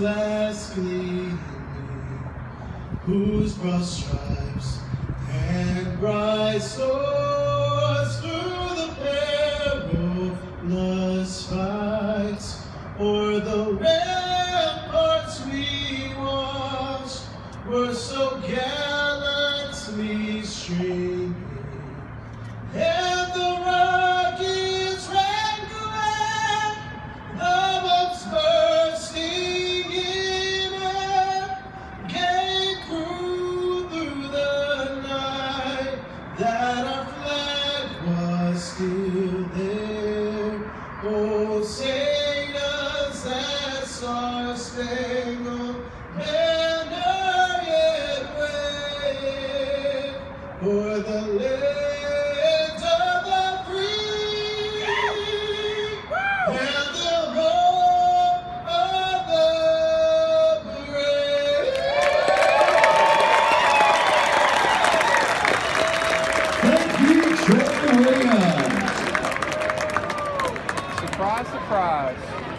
restless gleaming, whose broad stripes and bright swords through the perilous fights o'er the ramparts we watched were so gallantly streaming. That our flag was still there. Oh, say does that star-spangled banner yet wave o'er the land of the free and Trevor Williams. Surprise, surprise.